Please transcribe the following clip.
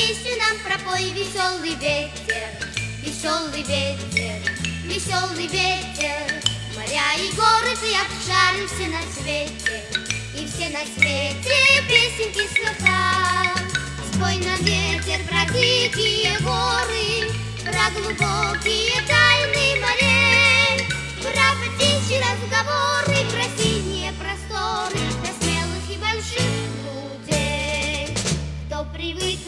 песню нам пропой веселый ветер, веселый ветер, веселый ветер. Моря и горы ты обшарим все на свете, и все на свете песенки слыха. Спой на ветер про дикие горы, про глубокие тайны морей, про птичьи разговоры, про синие просторы, для смелых и больших людей, кто привык